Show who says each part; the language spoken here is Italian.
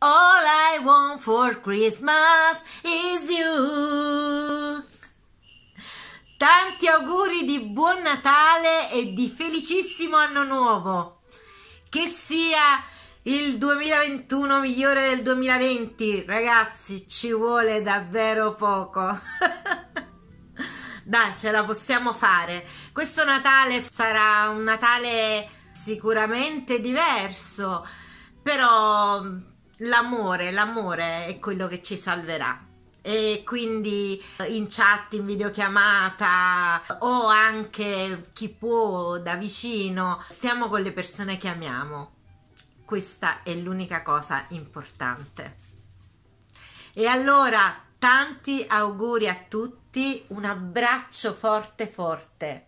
Speaker 1: All I want for Christmas is you. Tanti auguri di buon Natale e di felicissimo anno nuovo. Che sia il 2021 migliore del 2020, ragazzi, ci vuole davvero poco. Dai, ce la possiamo fare. Questo Natale sarà un Natale sicuramente diverso, però l'amore, l'amore è quello che ci salverà e quindi in chat, in videochiamata o anche chi può da vicino, stiamo con le persone che amiamo. Questa è l'unica cosa importante. E allora tanti auguri a tutti, un abbraccio forte forte.